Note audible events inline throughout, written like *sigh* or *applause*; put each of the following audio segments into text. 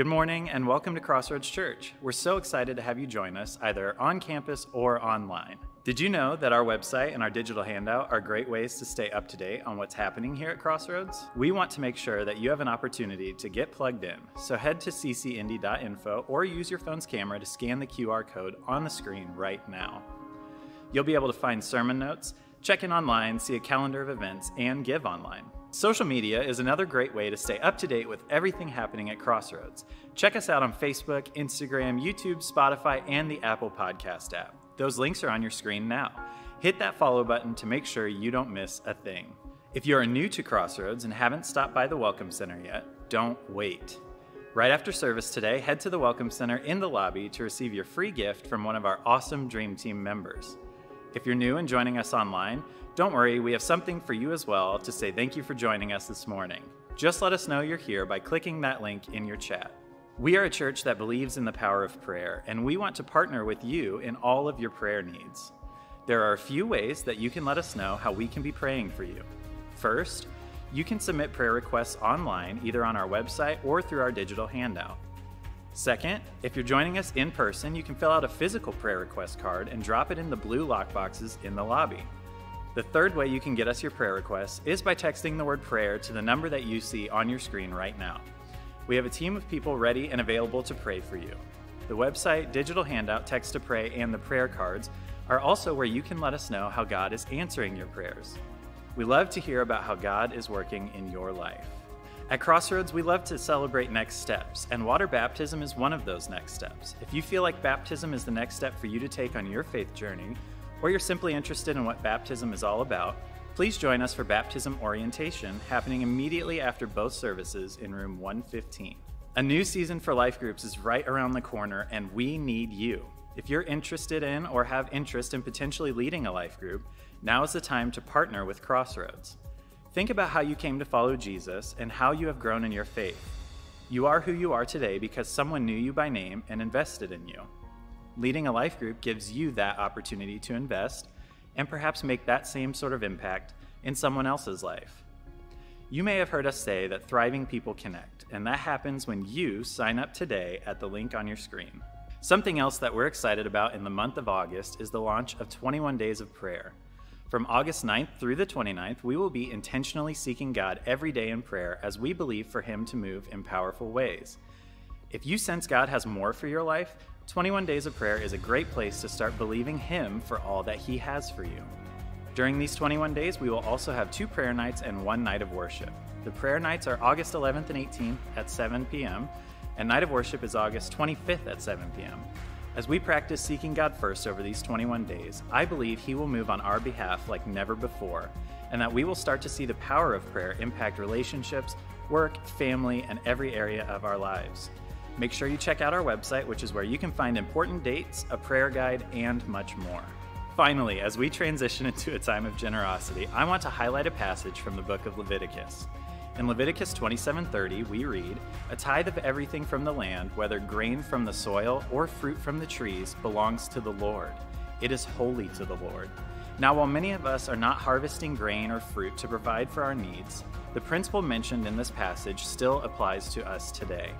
Good morning and welcome to Crossroads Church. We're so excited to have you join us either on campus or online. Did you know that our website and our digital handout are great ways to stay up to date on what's happening here at Crossroads? We want to make sure that you have an opportunity to get plugged in, so head to ccindy.info or use your phone's camera to scan the QR code on the screen right now. You'll be able to find sermon notes, check in online, see a calendar of events, and give online. Social media is another great way to stay up to date with everything happening at Crossroads. Check us out on Facebook, Instagram, YouTube, Spotify, and the Apple Podcast app. Those links are on your screen now. Hit that follow button to make sure you don't miss a thing. If you are new to Crossroads and haven't stopped by the Welcome Center yet, don't wait. Right after service today, head to the Welcome Center in the lobby to receive your free gift from one of our awesome Dream Team members. If you're new and joining us online, don't worry, we have something for you as well to say thank you for joining us this morning. Just let us know you're here by clicking that link in your chat. We are a church that believes in the power of prayer, and we want to partner with you in all of your prayer needs. There are a few ways that you can let us know how we can be praying for you. First, you can submit prayer requests online either on our website or through our digital handout. Second, if you're joining us in person, you can fill out a physical prayer request card and drop it in the blue lock boxes in the lobby. The third way you can get us your prayer requests is by texting the word prayer to the number that you see on your screen right now. We have a team of people ready and available to pray for you. The website, digital handout, text to pray, and the prayer cards are also where you can let us know how God is answering your prayers. We love to hear about how God is working in your life. At Crossroads, we love to celebrate next steps, and water baptism is one of those next steps. If you feel like baptism is the next step for you to take on your faith journey, or you're simply interested in what baptism is all about, please join us for baptism orientation happening immediately after both services in room 115. A new season for life groups is right around the corner, and we need you. If you're interested in or have interest in potentially leading a life group, now is the time to partner with Crossroads. Think about how you came to follow Jesus and how you have grown in your faith. You are who you are today because someone knew you by name and invested in you. Leading a life group gives you that opportunity to invest and perhaps make that same sort of impact in someone else's life. You may have heard us say that thriving people connect, and that happens when you sign up today at the link on your screen. Something else that we're excited about in the month of August is the launch of 21 Days of Prayer. From August 9th through the 29th, we will be intentionally seeking God every day in prayer as we believe for Him to move in powerful ways. If you sense God has more for your life, 21 Days of Prayer is a great place to start believing Him for all that He has for you. During these 21 days, we will also have two prayer nights and one night of worship. The prayer nights are August 11th and 18th at 7 p.m., and night of worship is August 25th at 7 p.m. As we practice seeking God first over these 21 days, I believe He will move on our behalf like never before, and that we will start to see the power of prayer impact relationships, work, family, and every area of our lives. Make sure you check out our website, which is where you can find important dates, a prayer guide, and much more. Finally, as we transition *laughs* into a time of generosity, I want to highlight a passage from the book of Leviticus. In Leviticus 27:30, we read, "A tithe of everything from the land, whether grain from the soil or fruit from the trees, belongs to the Lord. It is holy to the Lord." Now, while many of us are not harvesting grain or fruit to provide for our needs, the principle mentioned in this passage still applies to us today.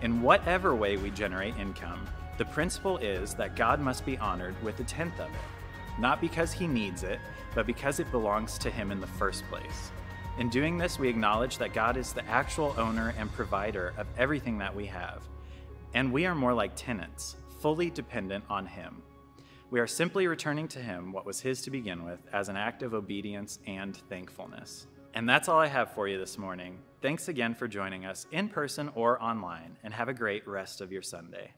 In whatever way we generate income, the principle is that God must be honored with a tenth of it, not because he needs it, but because it belongs to him in the first place. In doing this, we acknowledge that God is the actual owner and provider of everything that we have, and we are more like tenants, fully dependent on Him. We are simply returning to Him what was His to begin with as an act of obedience and thankfulness. And that's all I have for you this morning. Thanks again for joining us in person or online, and have a great rest of your Sunday.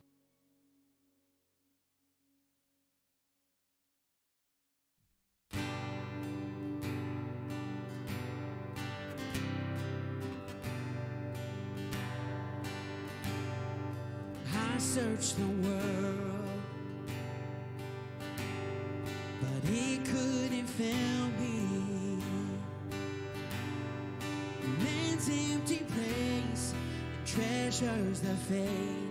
the world, but he couldn't fill treasures that fade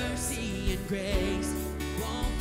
mercy and grace. Won't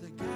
the God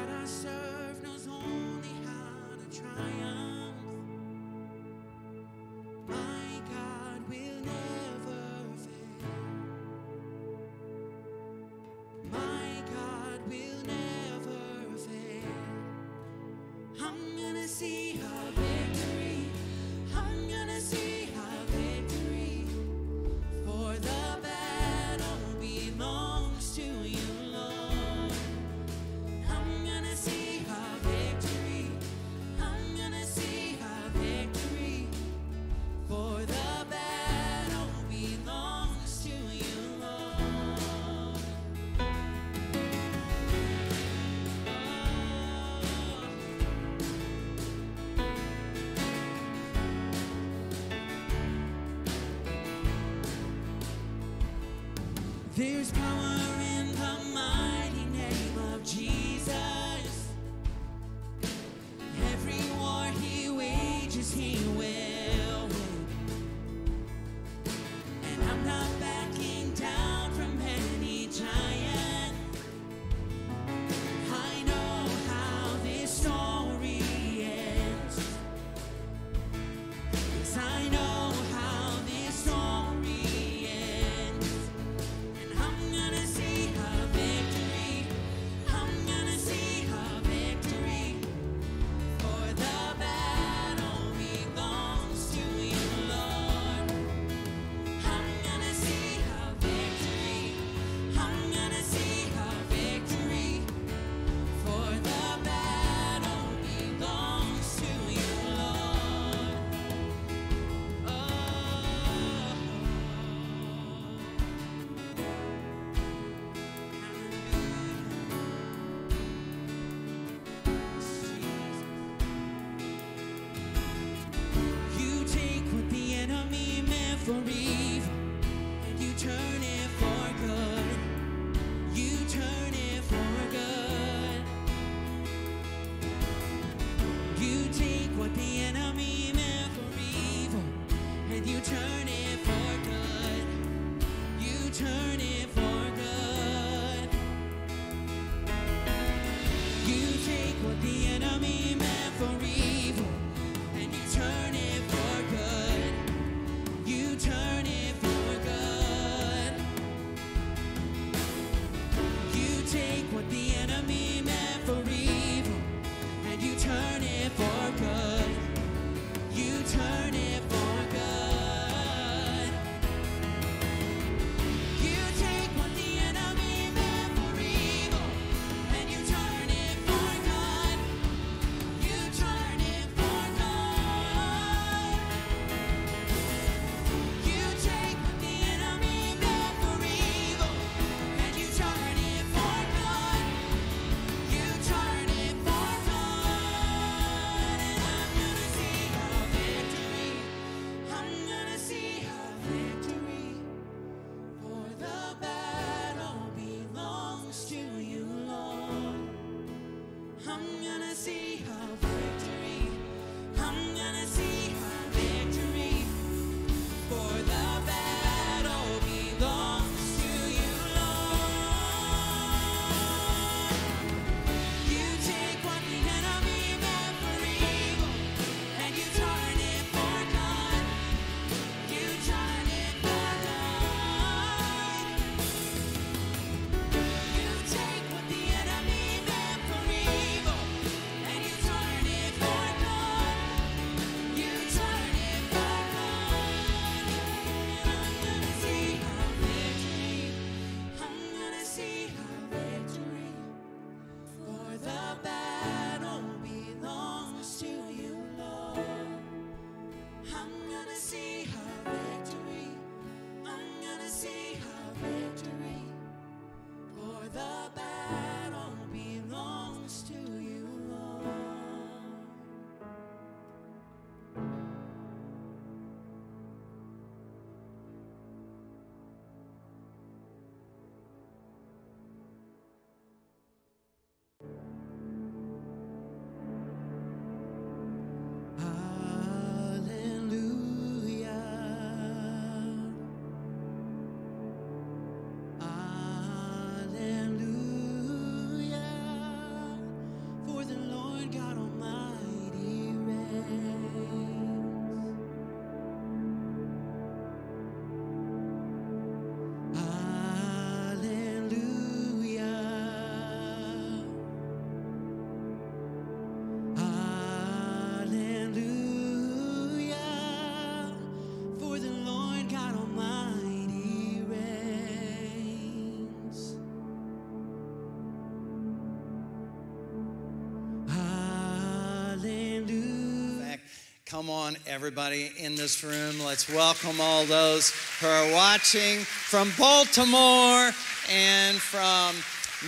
Come on, everybody in this room. Let's welcome all those who are watching from Baltimore and from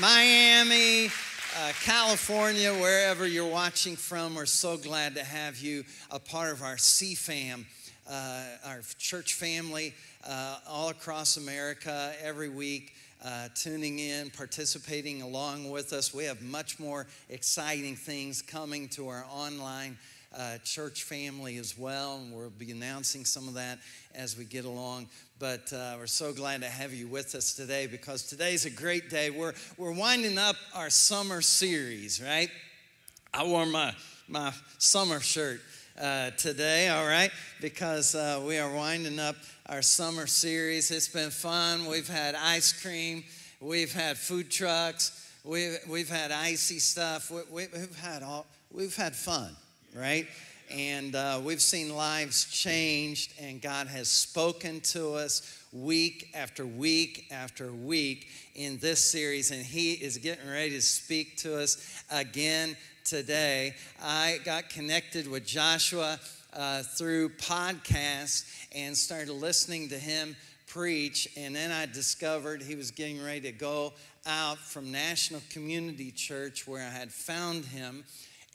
Miami, uh, California, wherever you're watching from. We're so glad to have you a part of our CFAM, uh, our church family, uh, all across America every week. Uh, tuning in, participating along with us. We have much more exciting things coming to our online uh, church family as well, and we'll be announcing some of that as we get along. But uh, we're so glad to have you with us today because today's a great day. We're, we're winding up our summer series, right? I wore my, my summer shirt uh, today, all right, because uh, we are winding up our summer series. It's been fun. We've had ice cream, we've had food trucks, we've, we've had icy stuff, we, we, had all, we've had fun, right? And uh, we've seen lives changed, and God has spoken to us week after week after week in this series, and He is getting ready to speak to us again today. I got connected with Joshua uh, through podcasts and started listening to him preach. And then I discovered he was getting ready to go out from National Community Church, where I had found him,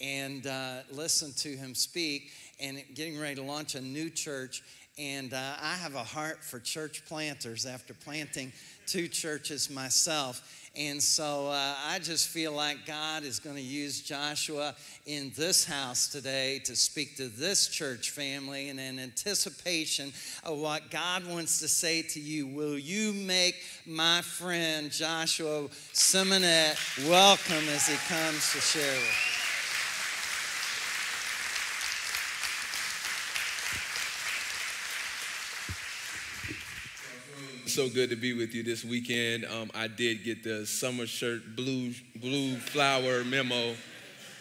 and uh, listened to him speak, and getting ready to launch a new church. And uh, I have a heart for church planters after planting two churches myself. And so uh, I just feel like God is going to use Joshua in this house today to speak to this church family and in anticipation of what God wants to say to you. Will you make my friend Joshua Symonette welcome as he comes to share with us? So good to be with you this weekend. Um, I did get the summer shirt blue blue flower memo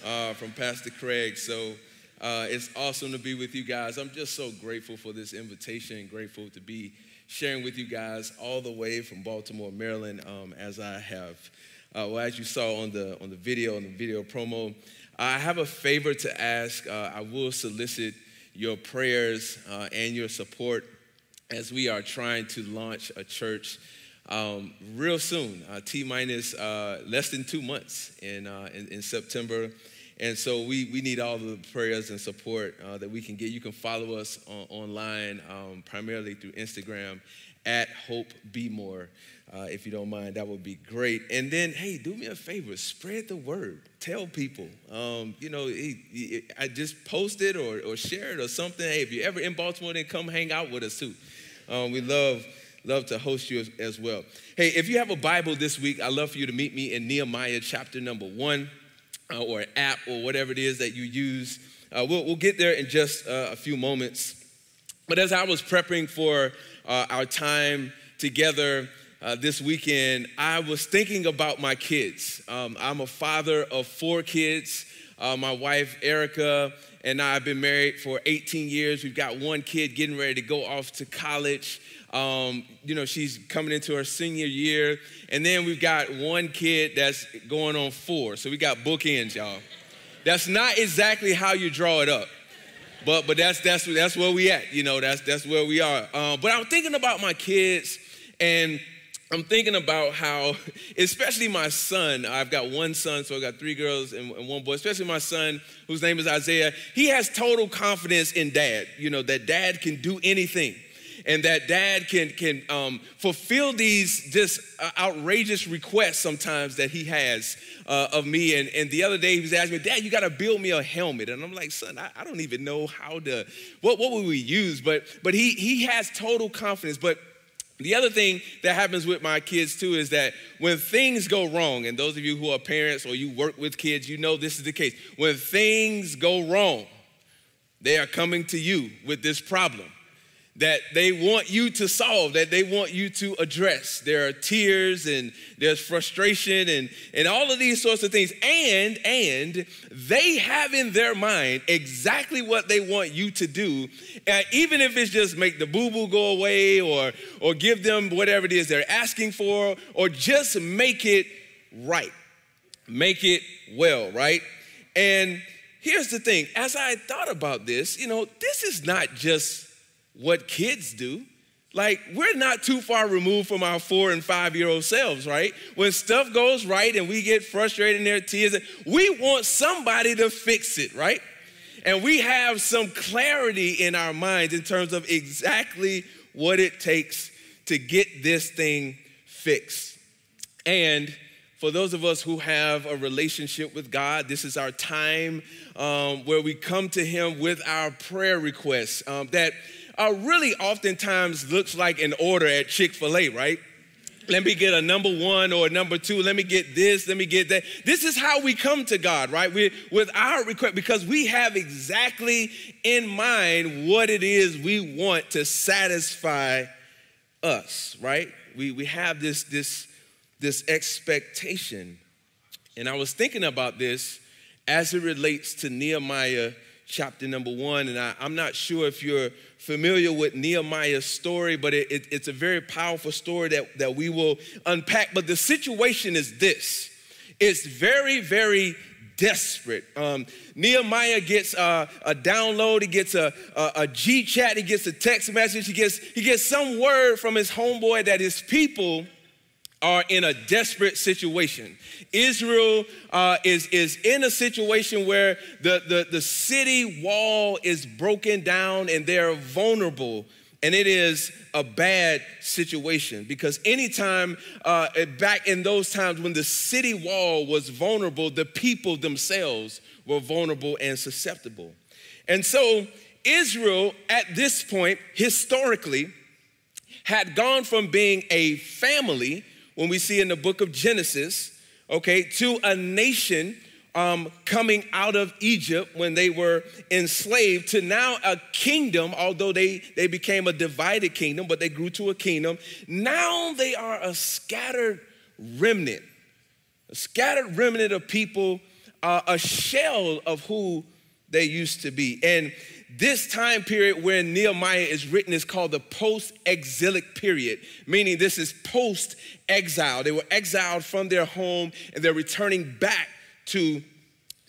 uh, from Pastor Craig. So uh, it's awesome to be with you guys. I'm just so grateful for this invitation. Grateful to be sharing with you guys all the way from Baltimore, Maryland. Um, as I have, uh, well, as you saw on the on the video on the video promo, I have a favor to ask. Uh, I will solicit your prayers uh, and your support as we are trying to launch a church um, real soon, uh, T minus uh, less than two months in, uh, in, in, September. And so we, we need all the prayers and support uh, that we can get. You can follow us on, online, um, primarily through Instagram at Hope Be More. Uh, if you don't mind, that would be great. And then, hey, do me a favor, spread the word. Tell people. Um, you know, I just post it or, or share it or something. Hey, if you're ever in Baltimore, then come hang out with us too. Um, we love love to host you as, as, well. Hey, if you have a Bible this week, I'd love for you to meet me in Nehemiah chapter number one, uh, or an app, or whatever it is that you use. Uh, we'll, we'll, get there in just uh, a few moments. But as I was prepping for uh, our time together uh, this weekend, I was thinking about my kids. Um, I'm a father of four kids. Uh, my wife, Erica, and I have been married for 18 years. We've got one kid getting ready to go off to college. Um, you know, she's coming into her senior year. And then we've got one kid that's going on four. So we got bookends, y'all. That's not exactly how you draw it up. But, but that's, that's, that's where we at, you know, that's, that's where we are. Uh, but I'm thinking about my kids and I'm thinking about how, *laughs* especially my son, I've got one son, so I've got three girls and, one boy, especially my son, whose name is Isaiah. He has total confidence in dad, you know, that dad can do anything and that dad can, can um, fulfill these just uh, outrageous requests sometimes that he has uh, of me. And, and the other day he was asking me, Dad, you got to build me a helmet. And I'm like, son, I, I don't even know how to, what, what would we use? But, but he, he has total confidence. But the other thing that happens with my kids too is that when things go wrong, and those of you who are parents or you work with kids, you know this is the case. When things go wrong, they are coming to you with this problem that they want you to solve, that they want you to address. There are tears and there's frustration and, and all of these sorts of things. And, and they have in their mind exactly what they want you to do. And even if it's just make the boo-boo go away or, or give them whatever it is they're asking for, or just make it right. Make it well, right? And here's the thing, as I thought about this, you know, this is not just what kids do. Like, we're not too far removed from our four and five year old selves, right? When stuff goes right and we get frustrated and there are tears, we want somebody to fix it, right? And we have some clarity in our minds in terms of exactly what it takes to get this thing fixed. And for those of us who have a relationship with God, this is our time um, where we come to Him with our prayer requests um, that uh, really oftentimes looks like an order at Chick fil A, right? Let me get a number one or a number two. Let me get this. Let me get that. This is how we come to God, right? We, with our request, because we have exactly in mind what it is we want to satisfy us, right? We, we have this, this, this expectation. And I was thinking about this as it relates to Nehemiah chapter number one. And I, am not sure if you're familiar with Nehemiah's story, but it, it, it's a very powerful story that, that we will unpack. But the situation is this it's very, very desperate. Um, Nehemiah gets uh, a download, he gets a, a, a G chat, he gets a text message, he gets, he gets some word from his homeboy that his people are in a desperate situation. Israel uh, is, is in a situation where the, the, the city wall is broken down and they're vulnerable. And it is a bad situation because anytime uh, back in those times when the city wall was vulnerable, the people themselves were vulnerable and susceptible. And so, Israel at this point, historically, had gone from being a family when we see in the book of Genesis, okay, to a nation um, coming out of Egypt when they were enslaved to now a kingdom, although they, they became a divided kingdom, but they grew to a kingdom. Now they are a scattered remnant, a scattered remnant of people, uh, a shell of who they used to be. And this time period where Nehemiah is written is called the post exilic period, meaning this is post exile. They were exiled from their home and they're returning back to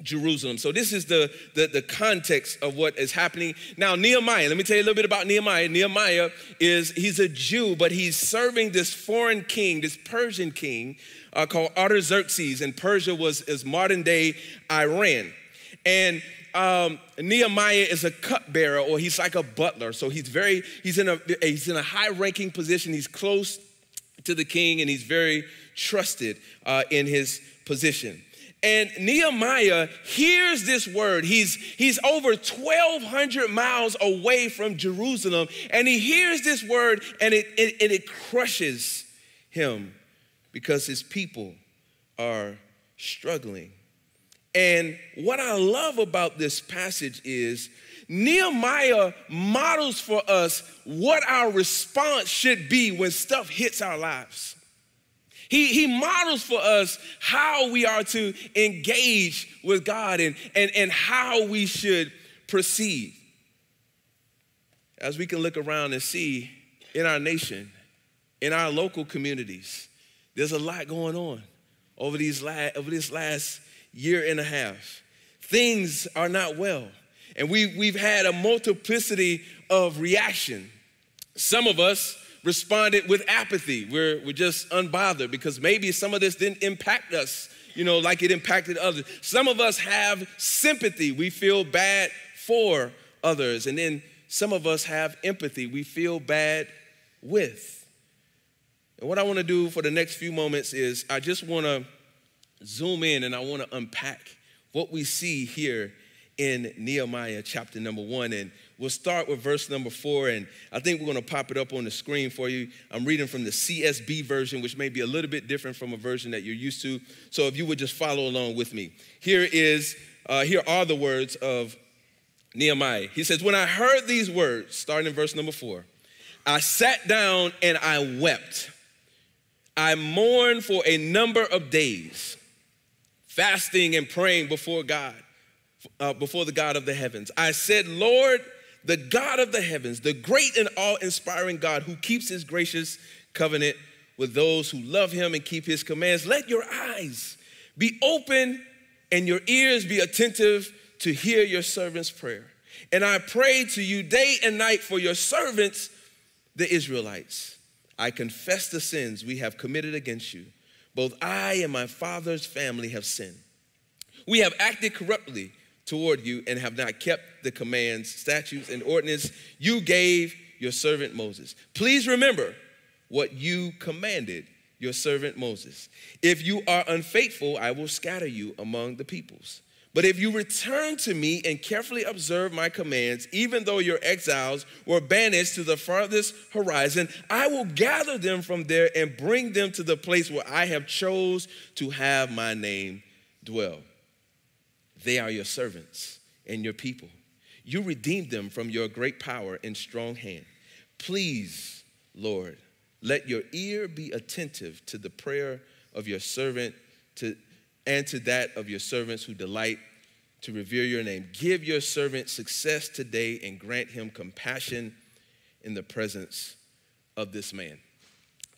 Jerusalem. So this is the, the, the, context of what is happening. Now, Nehemiah, let me tell you a little bit about Nehemiah. Nehemiah is, he's a Jew, but he's serving this foreign king, this Persian king uh, called Artaxerxes. And Persia was is modern day Iran. And um, Nehemiah is a cupbearer or he's like a butler. So he's very, he's in a, he's in a high ranking position. He's close to the king and he's very trusted uh, in his position. And Nehemiah hears this word. He's, he's over 1,200 miles away from Jerusalem, and he hears this word, and it, it, and it crushes him because his people are struggling. And what I love about this passage is Nehemiah models for us what our response should be when stuff hits our lives. He, he models for us how we are to engage with God and, and, and how we should proceed. As we can look around and see in our nation, in our local communities, there's a lot going on over, these la- over this last year and a half. Things are not well. And we, we've had a multiplicity of reaction. Some of us responded with apathy. We're, we're just unbothered because maybe some of this didn't impact us, you know, like it impacted others. Some of us have sympathy. We feel bad for others. And then some of us have empathy. We feel bad with. And what I want to do for the next few moments is I just want to zoom in and I want to unpack what we see here in Nehemiah chapter number one. And we'll start with verse number four. And I think we're going to pop it up on the screen for you. I'm reading from the CSB version, which may be a little bit different from a version that you're used to. So if you would just follow along with me. Here is, uh, here are the words of Nehemiah. He says, When I heard these words, starting in verse number four, I sat down and I wept. I mourned for a number of days fasting and praying before God, uh, before the God of the heavens. I said, Lord, the God of the heavens, the great and awe inspiring God who keeps his gracious covenant with those who love him and keep his commands, let your eyes be open and your ears be attentive to hear your servant's prayer. And I pray to you day and night for your servants, the Israelites. I confess the sins we have committed against you both I and my father's family have sinned. We have acted corruptly toward you and have not kept the commands, statutes, and ordinance you gave your servant Moses. Please remember what you commanded your servant Moses. If you are unfaithful, I will scatter you among the peoples. But if you return to me and carefully observe my commands, even though your exiles were banished to the farthest horizon, I will gather them from there and bring them to the place where I have chose to have my name dwell. They are your servants and your people. You redeemed them from your great power and strong hand. Please, Lord, let your ear be attentive to the prayer of your servant to and to that of your servants who delight to revere your name. Give your servant success today and grant him compassion in the presence of this man.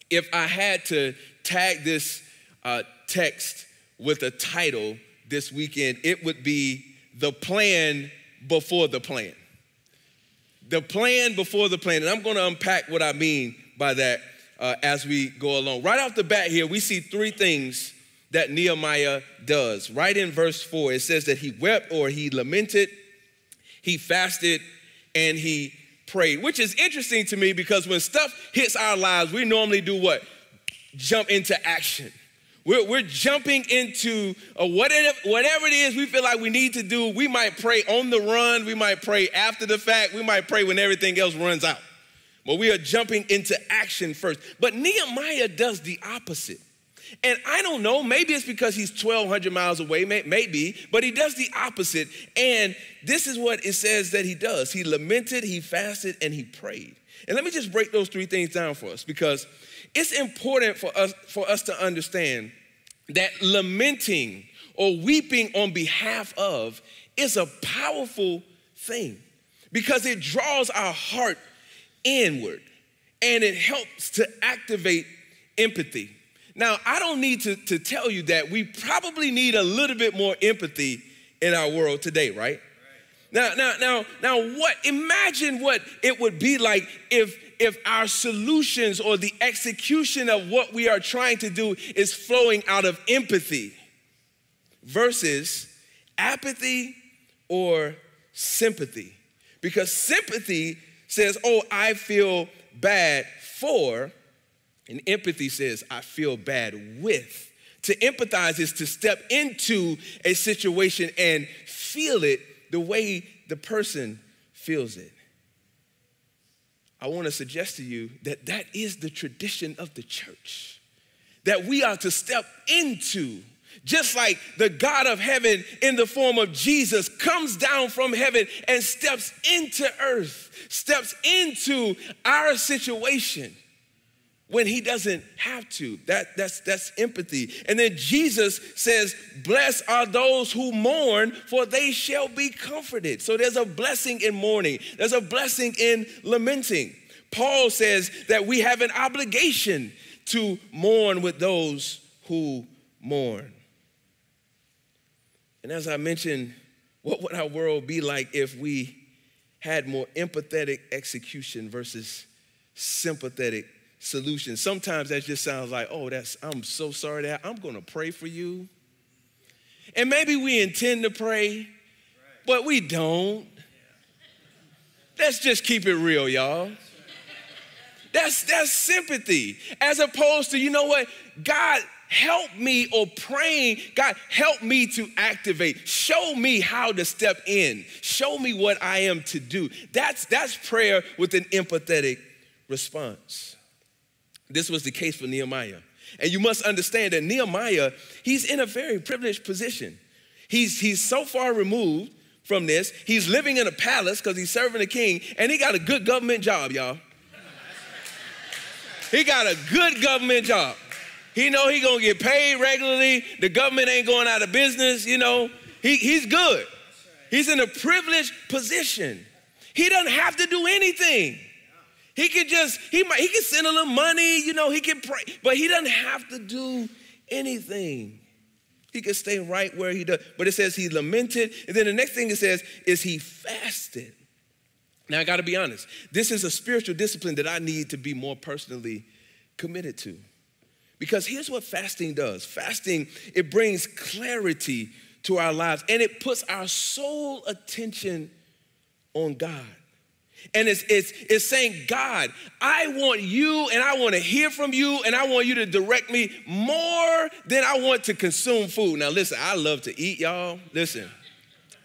If I had to tag this uh, text with a title this weekend, it would be The Plan Before the Plan. The plan before the plan. And I'm going to unpack what I mean by that uh, as we go along. Right off the bat here, we see three things that Nehemiah does. Right in verse 4, it says that he wept or he lamented, he fasted, and he prayed, which is interesting to me because when stuff hits our lives, we normally do what? Jump into action. We're, we're jumping into uh, whatever, whatever it is we feel like we need to do. We might pray on the run, we might pray after the fact, we might pray when everything else runs out. But we are jumping into action first. But Nehemiah does the opposite. And I don't know, maybe it's because he's 1,200 miles away, maybe, but he does the opposite. And this is what it says that he does he lamented, he fasted, and he prayed. And let me just break those three things down for us because it's important for us, for us to understand that lamenting or weeping on behalf of is a powerful thing because it draws our heart inward and it helps to activate empathy. Now, I don't need to, to tell you that we probably need a little bit more empathy in our world today, right? Now, now, now, now, what? Imagine what it would be like if if our solutions or the execution of what we are trying to do is flowing out of empathy versus apathy or sympathy. Because sympathy says, "Oh, I feel bad for," And empathy says, I feel bad with. To empathize is to step into a situation and feel it the way the person feels it. I want to suggest to you that that is the tradition of the church, that we are to step into. Just like the God of heaven in the form of Jesus comes down from heaven and steps into earth, steps into our situation when he doesn't have to. That, that's, that's empathy. And then Jesus says, Blessed are those who mourn, for they shall be comforted. So there's a blessing in mourning, there's a blessing in lamenting. Paul says that we have an obligation to mourn with those who mourn. And as I mentioned, what would our world be like if we had more empathetic execution versus sympathetic solution. Sometimes that just sounds like, oh, that's, I'm so sorry that I'm gonna pray for you. And maybe we intend to pray, but we don't. Let's just keep it real, y'all. That's, that's sympathy. As opposed to, you know what? God, help me or praying, God, help me to activate. Show me how to step in. Show me what I am to do. That's, that's prayer with an empathetic response. This was the case for Nehemiah. And you must understand that Nehemiah, he's in a very privileged position. He's, he's so far removed from this. He's living in a palace because he's serving the king, and he got a good government job, y'all. He got a good government job. He know he gonna get paid regularly. The government ain't going out of business, you know. He, he's good. He's in a privileged position. He doesn't have to do anything. He could just, he might, he could send a little money, you know, he can pray, but he doesn't have to do anything. He could stay right where he does. But it says he lamented. And then the next thing it says is he fasted. Now I gotta be honest, this is a spiritual discipline that I need to be more personally committed to. Because here's what fasting does fasting, it brings clarity to our lives and it puts our sole attention on God. And it's, it's, it's saying, God, I want you and I want to hear from you and I want you to direct me more than I want to consume food. Now, listen, I love to eat, y'all. Listen.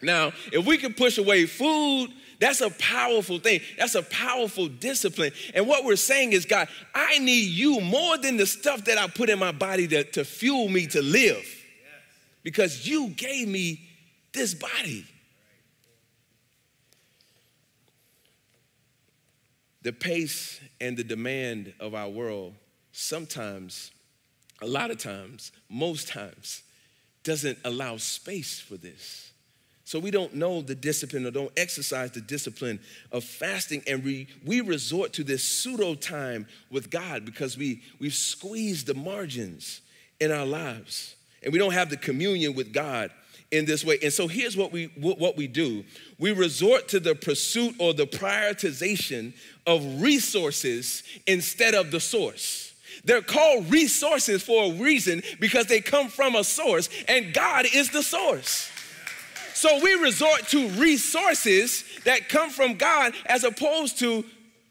Now, if we can push away food, that's a powerful thing. That's a powerful discipline. And what we're saying is, God, I need you more than the stuff that I put in my body to, to fuel me to live. Because you gave me this body. The pace and the demand of our world sometimes, a lot of times, most times, doesn't allow space for this. So we don't know the discipline or don't exercise the discipline of fasting, and we, we resort to this pseudo time with God because we, we've squeezed the margins in our lives. And we don't have the communion with God in this way. And so here's what we what we do. We resort to the pursuit or the prioritization of resources instead of the source. They're called resources for a reason because they come from a source and God is the source. So we resort to resources that come from God as opposed to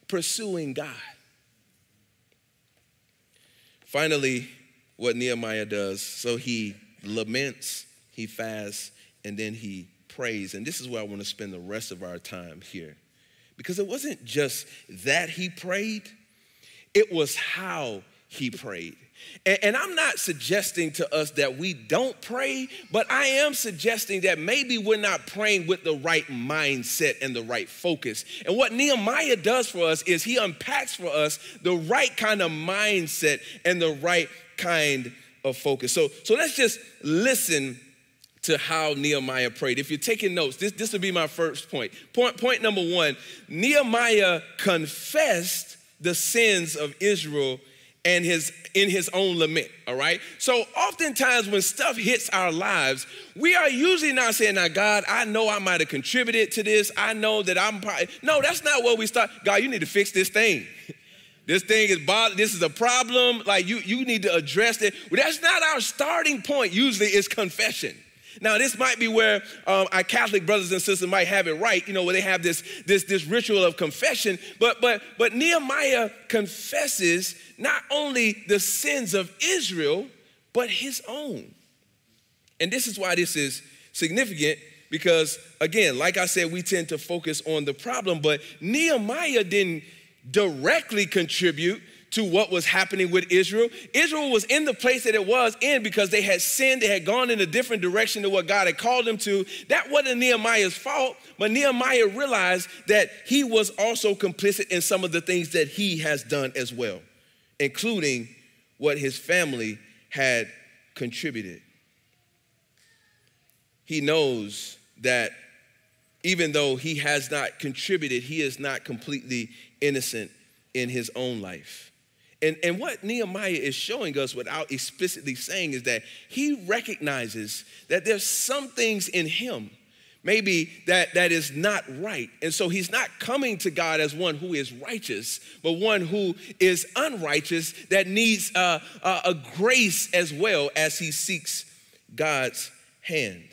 pursuing God. Finally, what Nehemiah does, so he laments he fasts, and then he prays. And this is where I want to spend the rest of our time here. Because it wasn't just that he prayed, it was how he prayed. And, and, I'm not suggesting to us that we don't pray, but I am suggesting that maybe we're not praying with the right mindset and the right focus. And what Nehemiah does for us is he unpacks for us the right kind of mindset and the right kind of focus. So, so let's just listen to how Nehemiah prayed. If you're taking notes, this, this would be my first point. Point, point number one Nehemiah confessed the sins of Israel and his in his own lament all right? So oftentimes when stuff hits our lives we are usually not saying now god i know i might have contributed to this. I know that i'm probably no that's not what we start. God you need to fix this thing. *laughs* This thing is bothering this is a problem. Like you you need to address it. Well, that's not our starting point usually is confession now, this might be where um, our Catholic brothers and sisters might have it right, you know, where they have this, this, this ritual of confession. But, but, but Nehemiah confesses not only the sins of Israel, but his own. And this is why this is significant because, again, like I said, we tend to focus on the problem, but Nehemiah didn't directly contribute to what was happening with Israel. Israel was in the place that it was in because they had sinned, they had gone in a different direction to what God had called them to. That wasn't Nehemiah's fault, but Nehemiah realized that he was also complicit in some of the things that he has done as well, including what his family had contributed. He knows that even though he has not contributed, he is not completely innocent in his own life. And, and what Nehemiah is showing us without explicitly saying is that he recognizes that there's some things in him maybe that that is not right. And so he's not coming to god as one who is righteous but one who is unrighteous that needs uh, uh, a grace as well as he seeks god's hand.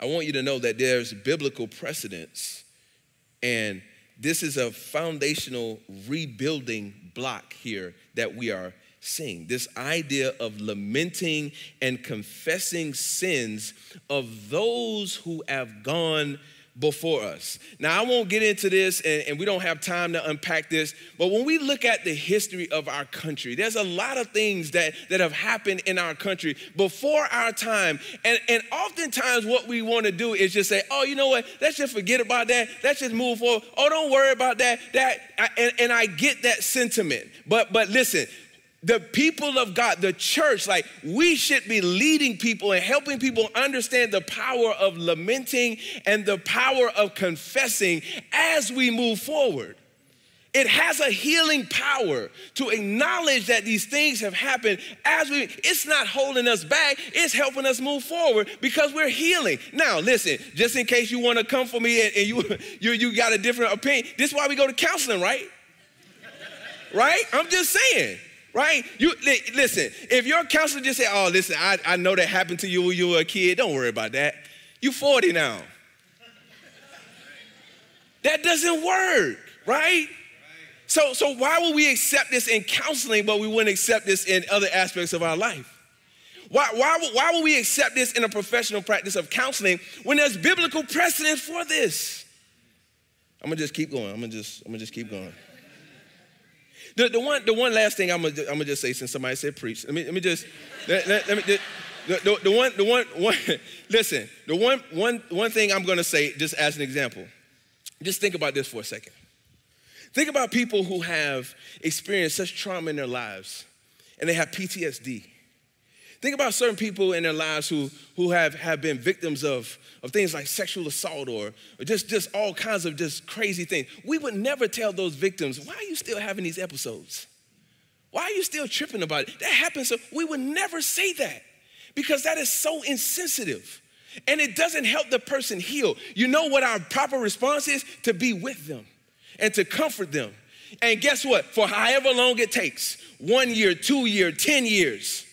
I want you to know that there's biblical precedence and this is a foundational rebuilding block here that we are seeing. This idea of lamenting and confessing sins of those who have gone before us. Now, I won't get into this, and, and, we don't have time to unpack this, but when we look at the history of our country, there's a lot of things that, that have happened in our country before our time. And, and oftentimes, what we want to do is just say, oh, you know what? Let's just forget about that. Let's just move forward. Oh, don't worry about that. That and, and I get that sentiment. But but listen, the people of God, the church, like we should be leading people and helping people understand the power of lamenting and the power of confessing as we move forward. It has a healing power to acknowledge that these things have happened as we, it's not holding us back, it's helping us move forward because we're healing. Now, listen, just in case you want to come for me and, and you, *laughs* you, you got a different opinion, this is why we go to counseling, right? right? I'm just saying right? You listen, if your counselor just say, oh, listen, I, I know that happened to you when you were a kid, don't worry about that. You're 40 now. That doesn't work, right? So, so why would we accept this in counseling, but we wouldn't accept this in other aspects of our life? Why, why, why would we accept this in a professional practice of counseling when there's biblical precedent for this? I'm gonna just keep going. I'm gonna just, I'm gonna just keep going. The, the, one, the one last thing I'm gonna, I'm gonna just say since somebody said preach. Let me, let me just, let, let, let me, the, the, the, one, the one, one, *laughs* listen, the one, one, one thing I'm gonna say just as an example. Just think about this for a second. Think about people who have experienced such trauma in their lives and they have PTSD. Think about certain people in their lives who, who have, have been victims of, of things like sexual assault or, or just, just all kinds of just crazy things. We would never tell those victims, why are you still having these episodes? Why are you still tripping about it? That happens. So we would never say that because that is so insensitive. And it doesn't help the person heal. You know what our proper response is? To be with them and to comfort them. And guess what? For however long it takes one year, two year, 10 years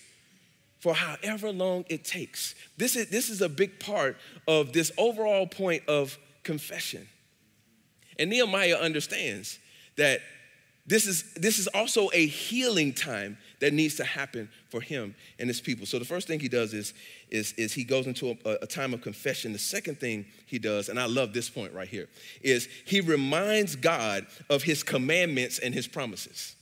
for however long it takes. This is, this is a big part of this overall point of confession. And Nehemiah understands that this is, this is also a healing time that needs to happen for him and his people. So the first thing he does is, is, is he goes into a, a time of confession. The second thing he does, and I love this point right here, is he reminds God of his commandments and his promises.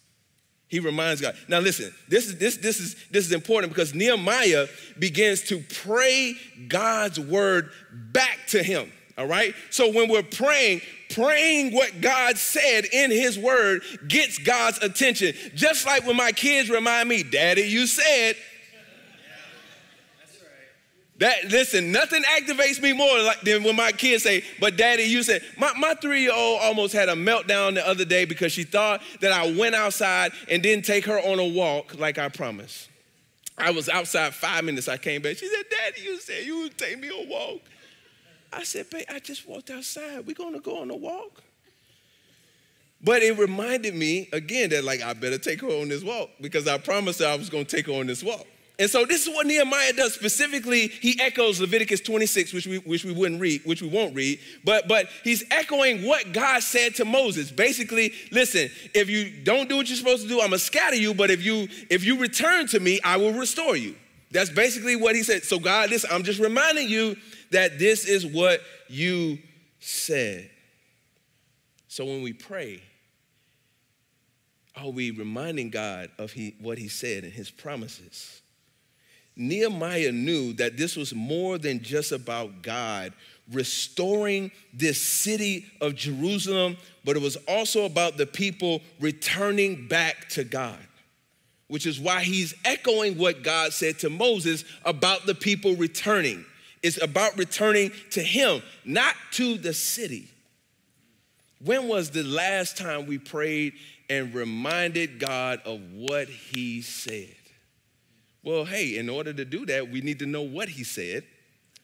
He reminds God. Now listen, this is this this is this is important because Nehemiah begins to pray God's word back to him. All right? So when we're praying, praying what God said in his word gets God's attention. Just like when my kids remind me, "Daddy, you said." That listen, nothing activates me more like than when my kids say, "But daddy, you said." My, my three-year-old almost had a meltdown the other day because she thought that I went outside and didn't take her on a walk like I promised. I was outside five minutes. I came back. She said, "Daddy, you said you would take me on a walk." I said, "Babe, I just walked outside. We're gonna go on a walk." But it reminded me again that like I better take her on this walk because I promised her I was gonna take her on this walk. And so this is what Nehemiah does. Specifically, he echoes Leviticus 26, which we, which we wouldn't read, which we won't read, but, but he's echoing what God said to Moses. Basically, listen, if you don't do what you're supposed to do, I'm gonna scatter you, but if you if you return to me, I will restore you. That's basically what he said. So, God, listen, I'm just reminding you that this is what you said. So when we pray, are we reminding God of he, what he said and his promises? Nehemiah knew that this was more than just about God restoring this city of Jerusalem, but it was also about the people returning back to God, which is why he's echoing what God said to Moses about the people returning. It's about returning to him, not to the city. When was the last time we prayed and reminded God of what he said? Well, hey, in order to do that, we need to know what he said.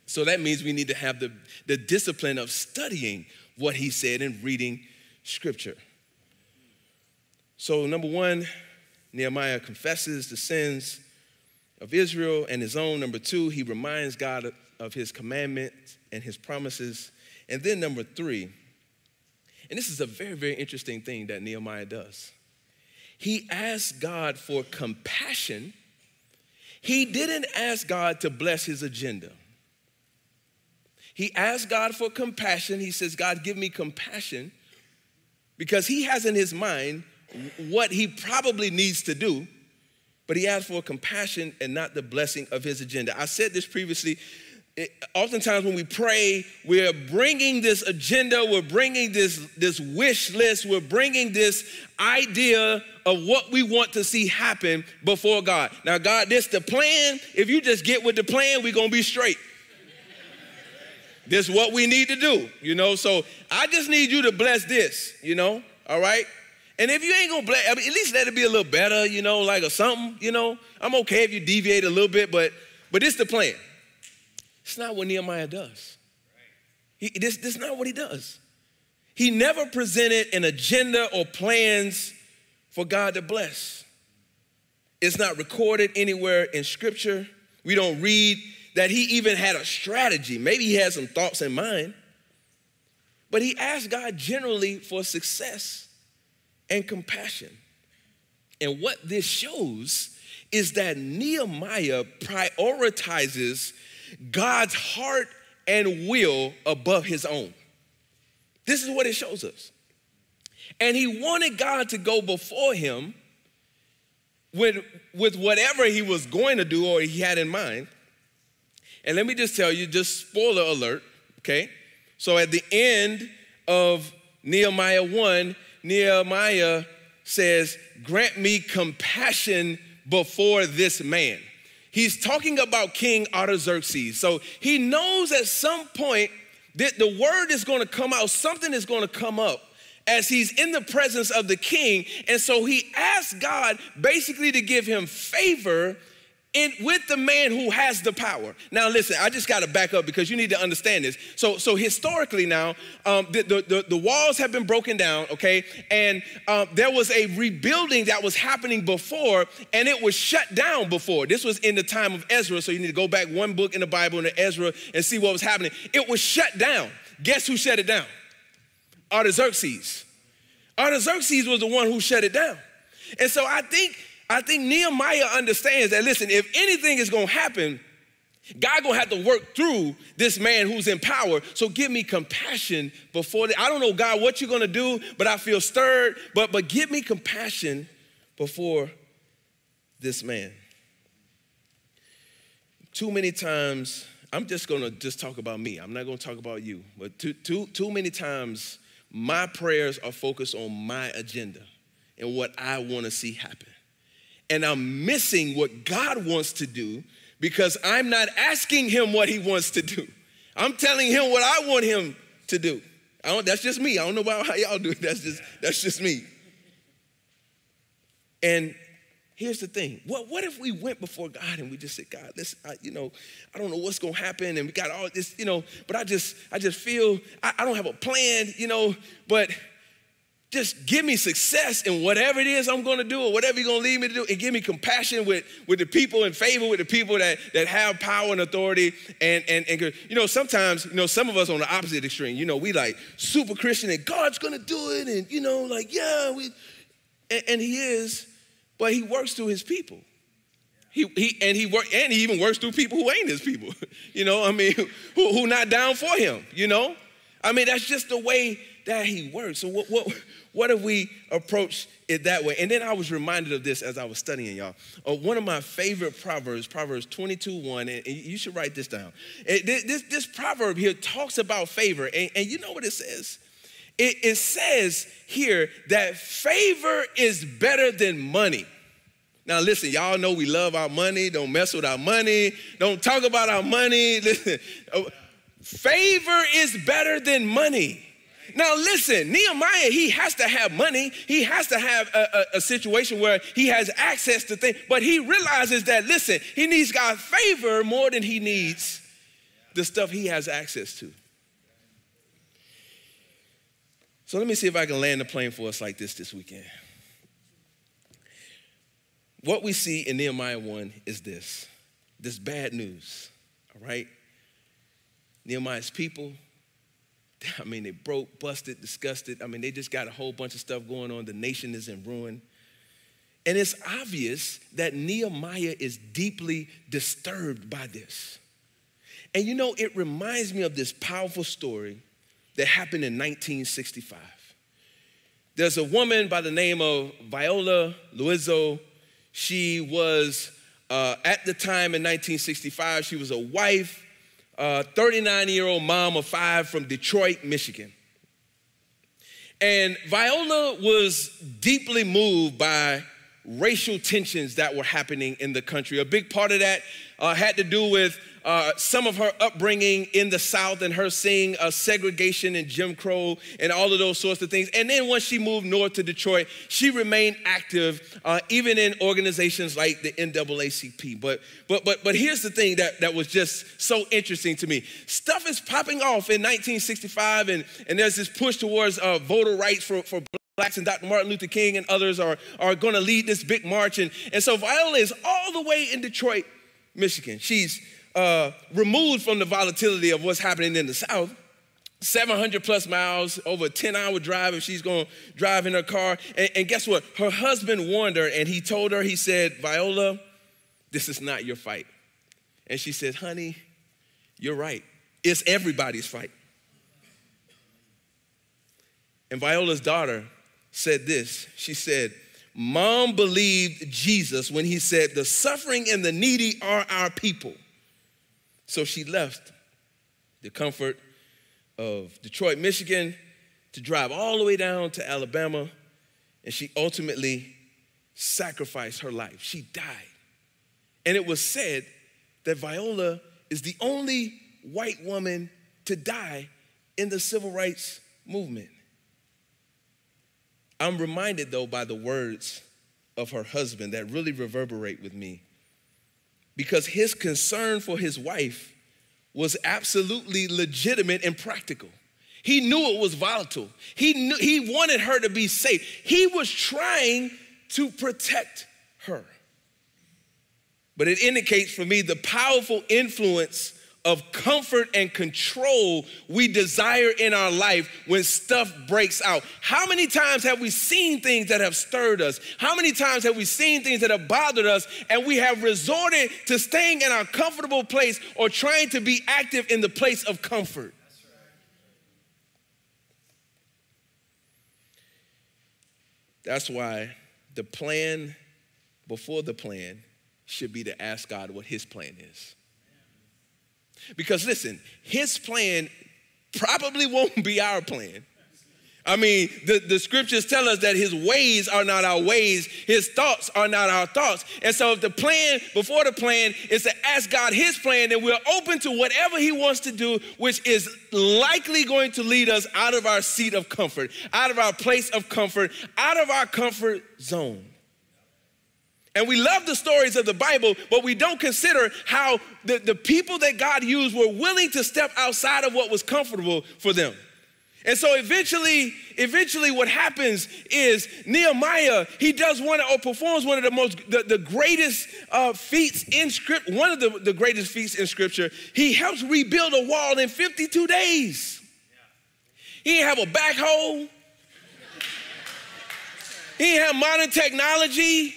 So that means we need to have the, the discipline of studying what he said and reading scripture. So, number one, Nehemiah confesses the sins of Israel and his own. Number two, he reminds God of his commandments and his promises. And then number three, and this is a very, very interesting thing that Nehemiah does. He asks God for compassion he didn't ask God to bless his agenda. He asked God for compassion. He says, God, give me compassion because he has in his mind what he probably needs to do, but he asked for compassion and not the blessing of his agenda. I said this previously it, oftentimes when we pray, we're bringing this agenda, we're bringing this, this wish list, we're bringing this idea of what we want to see happen before God. Now, God, this the plan. If you just get with the plan, we're gonna be straight. this is what we need to do, you know. So I just need you to bless this, you know, all right? And if you ain't gonna bless, I mean, at least let it be a little better, you know, like or something, you know. I'm okay if you deviate a little bit, but but this the plan. It's not what Nehemiah does. He, this, this is not what he does. He never presented an agenda or plans for God to bless. It's not recorded anywhere in scripture. We don't read that he even had a strategy. Maybe he had some thoughts in mind. but he asked God generally for success and compassion. And what this shows is that Nehemiah prioritizes God's heart and will above his own. This is what it shows us. And he wanted God to go before him with, with whatever he was going to do or he had in mind. And let me just tell you, just spoiler alert, okay? So at the end of Nehemiah 1, Nehemiah says, Grant me compassion before this man. He's talking about King Artaxerxes. So he knows at some point that the word is going to come out, something is going to come up as he's in the presence of the king. And so he asks God basically to give him favor in, with the man who has the power. Now, listen, I just got to back up because you need to understand this. So, so historically, now um, the, the, the, walls have been broken down, okay, and um, there was a rebuilding that was happening before, and it was shut down before. This was in the time of Ezra, so you need to go back one book in the Bible into Ezra and see what was happening. It was shut down. Guess who shut it down? Artaxerxes. Artaxerxes was the one who shut it down. And so I think I think Nehemiah understands that listen, if anything is going to happen, God gonna have to work through this man who's in power. So give me compassion before I don't know, God, what you're gonna do, but I feel stirred. But but give me compassion before this man. Too many times, I'm just gonna just talk about me. I'm not gonna talk about you. But too too too many times, my prayers are focused on my agenda and what I want to see happen and I'm missing what God wants to do because I'm not asking him what he wants to do. I'm telling him what I want him to do. that's just me. I don't know about how y'all do it. That's just, that's just me. And here's the thing. What, what if we went before God and we just said, God, listen, I, you know, I don't know what's gonna happen, and we got all this, you know, but I just, I just feel I, I don't have a plan, you know, but just give me success in whatever it is I'm gonna do or whatever you're gonna lead me to do, and give me compassion with, with the people in favor with the people that, that have power and authority. And, and, and, you know, sometimes, you know, some of us on the opposite extreme, you know, we like super Christian and God's gonna do it, and, you know, like, yeah, we, and, and He is, but He works through His people. He, he, and he work, and he even works through people who ain't his people, *laughs* you know. I mean, *laughs* who, who not down for him, you know. I mean, that's just the way that he works. So what, what, what if we approach it that way? And then I was reminded of this as I was studying, y'all. Uh, one of my favorite proverbs, Proverbs 22 1, and, you should write this down. It, this, this proverb here talks about favor, and, and you know what it says? It, it says here that favor is better than money. Now, listen, y'all know we love our money. Don't mess with our money. Don't talk about our money. *laughs* Listen, uh, favor is better than money. Now, listen, Nehemiah, he has to have money. He has to have a, a, a, situation where he has access to things, but he realizes that, listen, he needs God's favor more than he needs the stuff he has access to. So let me see if I can land the plane for us like this this weekend. What we see in Nehemiah 1 is this this bad news, all right? Nehemiah's people *laughs* I mean, they broke, busted, disgusted. I mean, they just got a whole bunch of stuff going on. The nation is in ruin. And it's obvious that Nehemiah is deeply disturbed by this. And you know, it reminds me of this powerful story that happened in 1965. There's a woman by the name of Viola Liuzzo. She was, uh, at the time in 1965, she was a wife 39 year old mom of five from Detroit, Michigan. And Viola was deeply moved by racial tensions that were happening in the country. A big part of that uh, had to do with uh, some of her upbringing in the South and her seeing uh, segregation and Jim Crow and all of those sorts of things. And then once she moved north to Detroit, she remained active uh, even in organizations like the NAACP. But but but but here's the thing that, that was just so interesting to me. Stuff is popping off in 1965, and, and there's this push towards uh, voter rights for, for blacks and Dr. Martin Luther King and others are, are going to lead this big march. And, and so Viola is all the way in Detroit, Michigan. She's uh, removed from the volatility of what's happening in the South. 700 plus miles, over a 10 hour drive if she's gonna drive in her car. And, and guess what? Her husband warned her and he told her, he said, Viola, this is not your fight. And she said, honey, you're right. It's everybody's fight. And Viola's daughter said this She said, Mom believed Jesus when he said, The suffering and the needy are our people. So she left the comfort of Detroit, Michigan, to drive all the way down to Alabama, and she ultimately sacrificed her life. She died. And it was said that Viola is the only white woman to die in the civil rights movement. I'm reminded, though, by the words of her husband that really reverberate with me because his concern for his wife was absolutely legitimate and practical. He knew it was volatile. He knew he wanted her to be safe. He was trying to protect her. But it indicates for me the powerful influence of comfort and control we desire in our life when stuff breaks out. How many times have we seen things that have stirred us? How many times have we seen things that have bothered us and we have resorted to staying in our comfortable place or trying to be active in the place of comfort? That's why the plan before the plan should be to ask God what his plan is. Because listen, his plan probably won't be our plan. I mean, the, the scriptures tell us that his ways are not our ways, his thoughts are not our thoughts. And so, if the plan before the plan is to ask God his plan, then we're open to whatever he wants to do, which is likely going to lead us out of our seat of comfort, out of our place of comfort, out of our comfort zone. And we love the stories of the Bible, but we don't consider how the, the people that God used were willing to step outside of what was comfortable for them. And so eventually, eventually what happens is Nehemiah, he does one or performs one of the most, the, the greatest uh, feats in script, one of the, the greatest feats in scripture. He helps rebuild a wall in 52 days. He didn't have a backhoe. He didn't have modern technology.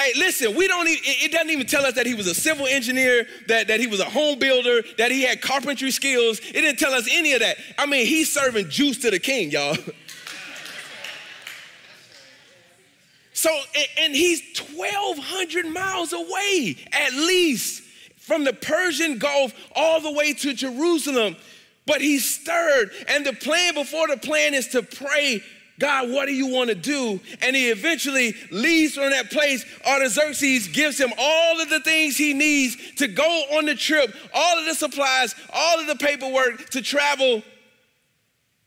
Hey, listen, we don't even, it doesn't even tell us that he was a civil engineer, that, that he was a home builder, that he had carpentry skills. It didn't tell us any of that. I mean, he's serving juice to the king, y'all. *laughs* So, and he's 1,200 miles away, at least, from the Persian Gulf all the way to Jerusalem. But he's stirred. And the plan before the plan is to pray God, what do you want to do? And he eventually leaves from that place. Artaxerxes gives him all of the things he needs to go on the trip, all of the supplies, all of the paperwork to travel.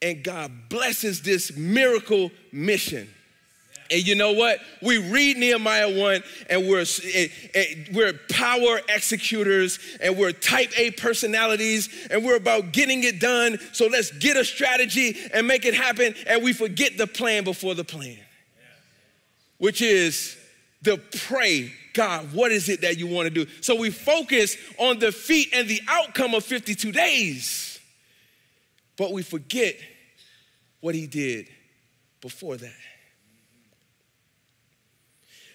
And God blesses this miracle mission. And you know what? We read Nehemiah 1 and we're, eh, eh, we're power executors and we're type A personalities and we're about getting it done. So let's get a strategy and make it happen. And we forget the plan before the plan, which is the pray God, what is it that you want to do? So we focus on the feat and the outcome of 52 days, but we forget what he did before that.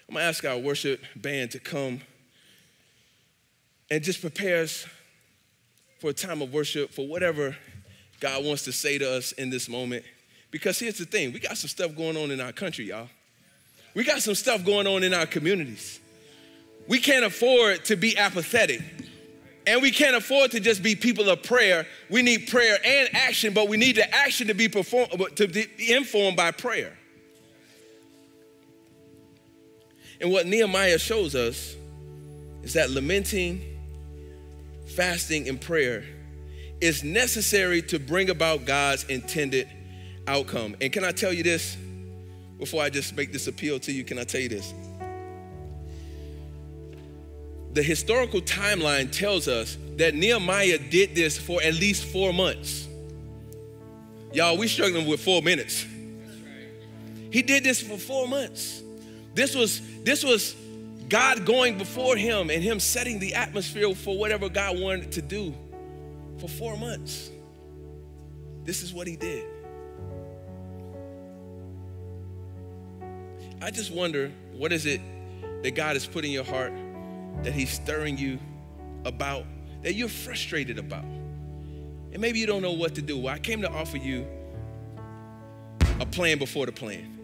I'm gonna ask our worship band to come and just prepare us for a time of worship, for whatever God wants to say to us in this moment. Because here's the thing we got some stuff going on in our country, y'all. We got some stuff going on in our communities. We can't afford to be apathetic. And we can't afford to just be people of prayer. We need prayer and action, but we need the action to be performed to be informed by prayer. And what Nehemiah shows us is that lamenting, fasting, and prayer is necessary to bring about God's intended outcome. And can I tell you this? Before I just make this appeal to you, can I tell you this? The historical timeline tells us that Nehemiah did this for at least four months. Y'all, we struggling with four minutes. He did this for four months. This was, this was God going before him and him setting the atmosphere for whatever God wanted to do for four months. this is what he did. I just wonder what is it that God has put in your heart that he's stirring you about, that you're frustrated about. And maybe you don't know what to do. Well, I came to offer you a plan before the plan,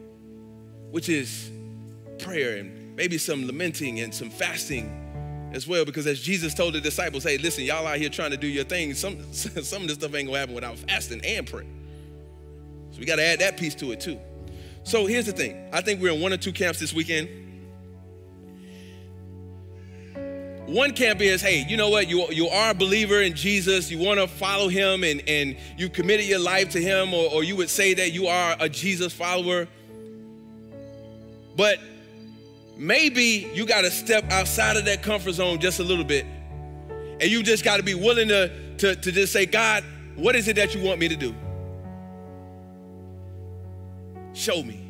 which is prayer and maybe some lamenting and some fasting as well. Because as Jesus told the disciples, hey, listen, y'all out here trying to do your thing. Some, *laughs* some of this stuff ain't gonna happen without fasting and prayer. So we gotta add that piece to it too. So here's the thing I think we're in one or two camps this weekend. One camp is, hey, you know what? You, you are a believer in Jesus. You want to follow him and, and you committed your life to him, or, or you would say that you are a Jesus follower. But maybe you got to step outside of that comfort zone just a little bit. And you just got to be willing to, to, to just say, God, what is it that you want me to do? Show me.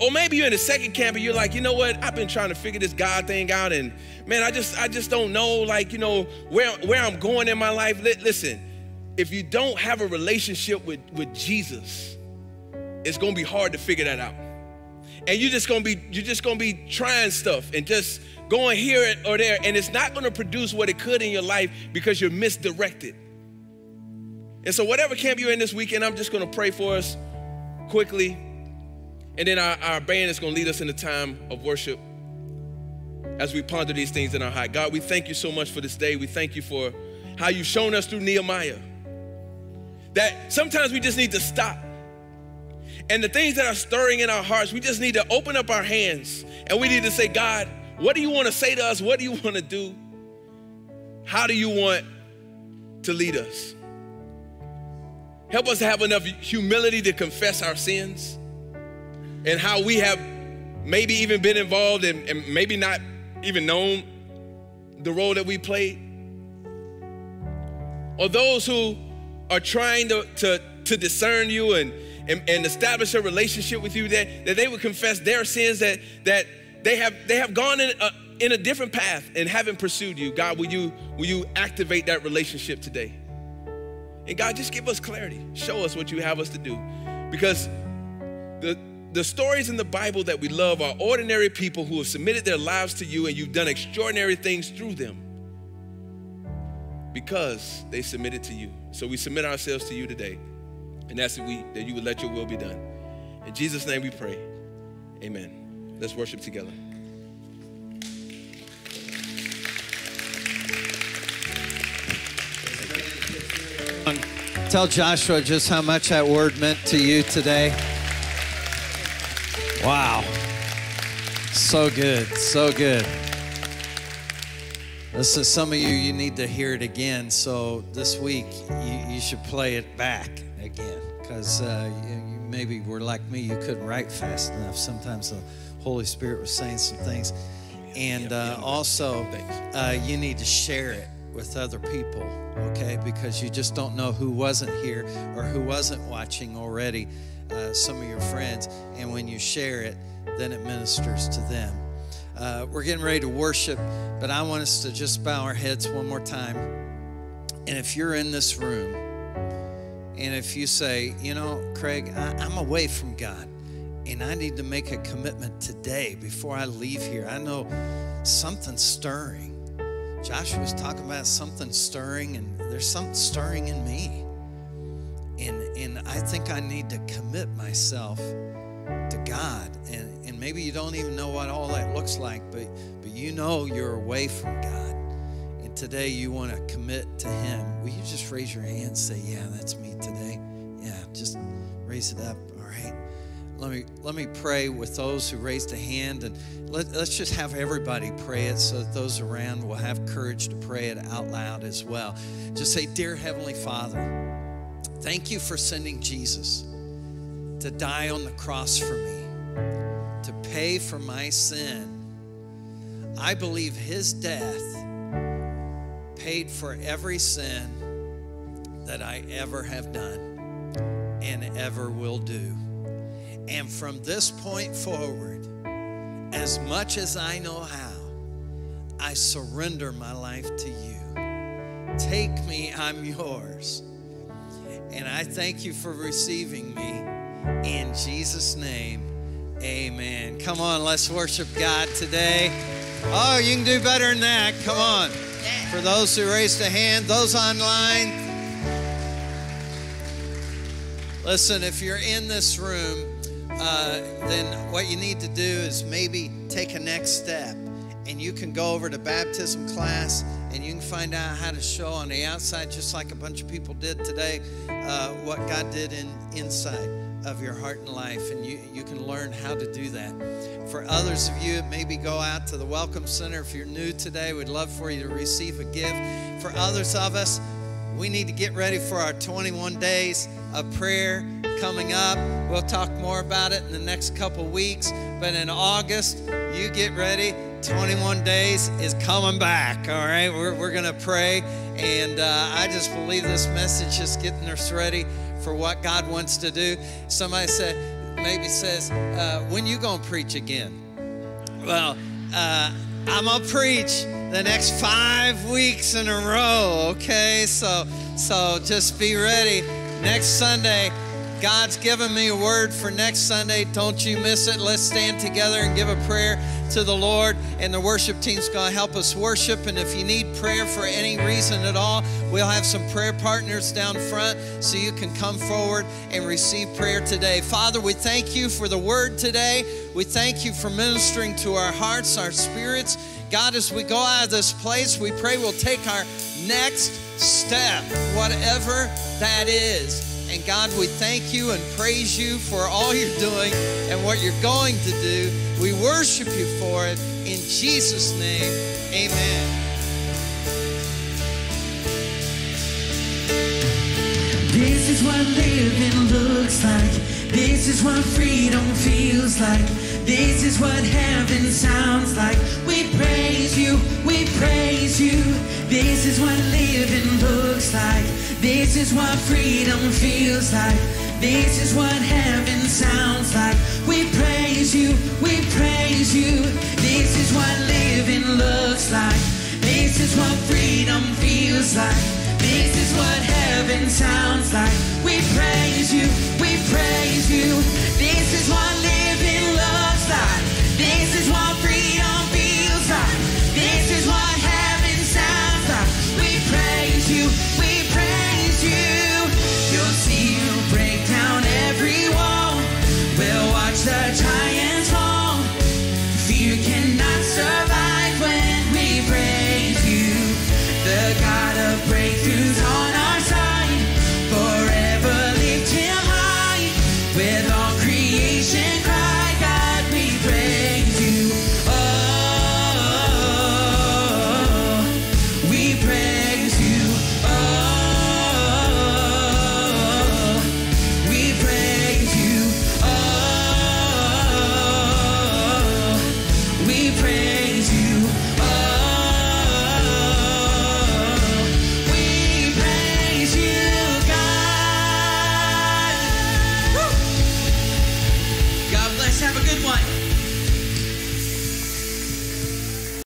Or maybe you're in the second camp and you're like, you know what? I've been trying to figure this God thing out, and man, I just I just don't know, like, you know, where where I'm going in my life. Listen, if you don't have a relationship with, with Jesus, it's gonna be hard to figure that out. And you're just gonna be, you're just gonna be trying stuff and just going here or there, and it's not gonna produce what it could in your life because you're misdirected. And so, whatever camp you're in this weekend, I'm just gonna pray for us quickly and then our, our band is to lead us in a time of worship as we ponder these things in our heart. God, we thank you so much for this day. We thank you for how you've shown us through Nehemiah that sometimes we just need to stop. And the things that are stirring in our hearts, we just need to open up our hands and we need to say, God, what do you want to say to us? What do you want to do? How do you want to lead us? Help us to have enough humility to confess our sins and how we have maybe even been involved and, and maybe not even known the role that we played. Or those who are trying to, to, to discern you and, and, and, establish a relationship with you, that, that they would confess their sins, that, that they, have, they have gone in a, in a different path and haven't pursued you. God, will you, will you activate that relationship today? And God, just give us clarity. Show us what you have us to do. Because the, the stories in the Bible that we love are ordinary people who have submitted their lives to you and you've done extraordinary things through them because they submitted to you. So we submit ourselves to you today and ask that, we, that you would let your will be done. In Jesus' name we pray. Amen. Let's worship together. Tell Joshua just how much that word meant to you today. Wow. So good. So good. Listen, some of you, you need to hear it again. So this week, you, you should play it back again because uh, you, you maybe were like me, you couldn't write fast enough. Sometimes the Holy Spirit was saying some things. And uh, also, uh, you need to share it with other people, okay? Because you just don't know who wasn't here or who wasn't watching already uh, some of your friends. And when you share it, then it ministers to them. Uh, we're getting ready to worship, but I want us to just bow our heads one more time. And if you're in this room, and if you say, you know, Craig, I, I'm away from God, and I need to make a commitment today before I leave here. I know something's stirring. Joshua was talking about something stirring, and there's something stirring in me and and I think I need to commit myself to God. And and maybe you don't even know what all that looks like, but but you know you're away from God. Today you want to commit to Him. Will you just raise your hand and say, Yeah, that's me today? Yeah, just raise it up. All right. Let me let me pray with those who raised a hand and let, let's just have everybody pray it so that those around will have courage to pray it out loud as well. Just say, Dear Heavenly Father, Thank you for sending Jesus to die on the cross for me, to pay for my sin. I believe his death paid for every sin that I ever have done and ever will do. And from this point forward, as much as I know how, I surrender my life to you. Take me, I'm yours And I thank you for receiving me. In Jesus' name, amen. Come on, let's worship God today. Oh, you can do better than that. Come on. For those who raised a hand, those online, listen, if you're in this room, uh, then what you need to do is maybe take a next step. And you can go over to baptism class and you can find out how to show on the outside, just like a bunch of people did today, uh, what God did in inside of your heart and life. And you, you can learn how to do that. For others of you, maybe go out to the Welcome Center. If you're new today, we'd love for you to receive a gift. For others of us, we need to get ready for our 21 days of prayer coming up. We'll talk more about it in the next couple weeks. But in August, you get ready. 21 days is coming back, all right? We're, we're going to pray. And uh, I just believe this message is getting us ready for what God wants to do. Somebody said, maybe says, uh, when you to preach again? Well, uh, I'm to preach the next five weeks in a row, okay? So, so just be ready. Next Sunday, God's given me a word for next Sunday. Don't you miss it. Let's stand together and give a prayer to the Lord. And the worship team's going to help us worship. And if you need prayer for any reason at all, we'll have some prayer partners down front so you can come forward and receive prayer today. Father, we thank you for the word today. We thank you for ministering to our hearts, our spirits. God, as we go out of this place, we pray we'll take our next step, whatever that is. And God, we thank you and praise you for all you're doing and what you're going to do. We worship you for it. In Jesus' name, amen. This is what living looks like. This is what freedom feels like. This is what heaven sounds like. We praise you, we praise you. This is what living looks like. This is what freedom feels like. This is what heaven sounds like. We praise you, we praise you. This is what living looks like. This is what freedom feels like. This is what heaven sounds like. We praise you, we praise you. This is what living looks like. This is what freedom